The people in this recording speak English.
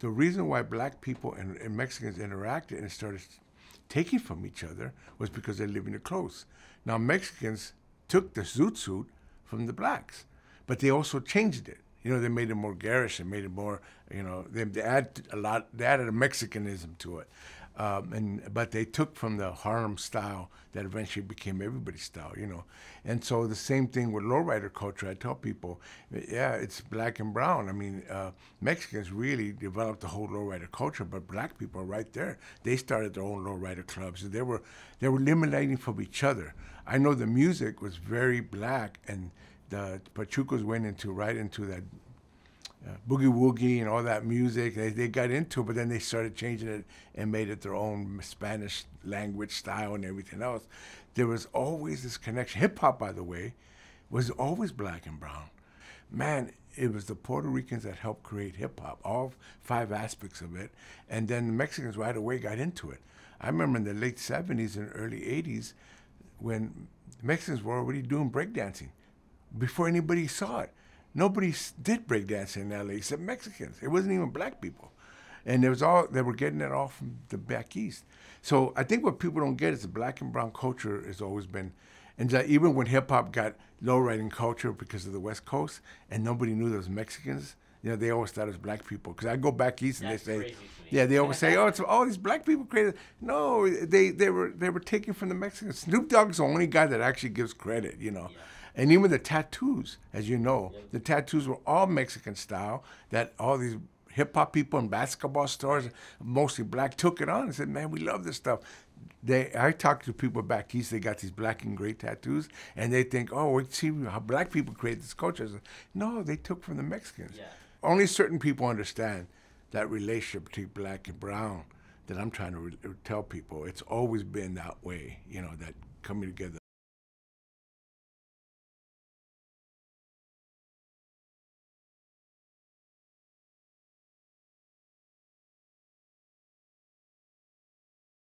the reason why black people and, and Mexicans interacted and started taking from each other was because they're living close. Now Mexicans took the zoot suit from the blacks, but they also changed it. You know, they made it more garish and made it more, you know, they, they added a lot, they added a Mexicanism to it. Um, and but they took from the Harlem style that eventually became everybody's style, you know. And so the same thing with lowrider culture. I tell people, yeah, it's black and brown. I mean, uh, Mexicans really developed the whole lowrider culture, but black people are right there. They started their own lowrider clubs. They were they were eliminating from each other. I know the music was very black, and the Pachucos went into right into that boogie woogie and all that music. They, they got into it, but then they started changing it and made it their own Spanish language style and everything else. There was always this connection. Hip hop, by the way, was always black and brown. Man, it was the Puerto Ricans that helped create hip hop, all five aspects of it. And then the Mexicans right away got into it. I remember in the late 70s and early 80s when Mexicans were already doing breakdancing before anybody saw it nobody did breakdancing in LA except Mexicans. It wasn't even black people. And it was all they were getting it all from the back east. So I think what people don't get is the black and brown culture has always been and even when hip hop got low riding culture because of the West Coast and nobody knew there was Mexicans, you know, they always thought it was black people. Because I go back east and That's they say, crazy to me. yeah, they always say, oh, it's all these black people created. No, they, they were they were taken from the Mexicans. Snoop Dogg's the only guy that actually gives credit, you know. Yeah. And even the tattoos, as you know, the tattoos were all Mexican style. That all these hip hop people in basketball stores, mostly black, took it on and said, "Man, we love this stuff." They, I talked to people back east. They got these black and gray tattoos, and they think, "Oh, we see how black people create this culture." Said, no, they took from the Mexicans. Yeah. Only certain people understand that relationship between black and brown. That I'm trying to tell people. It's always been that way. You know, that coming together.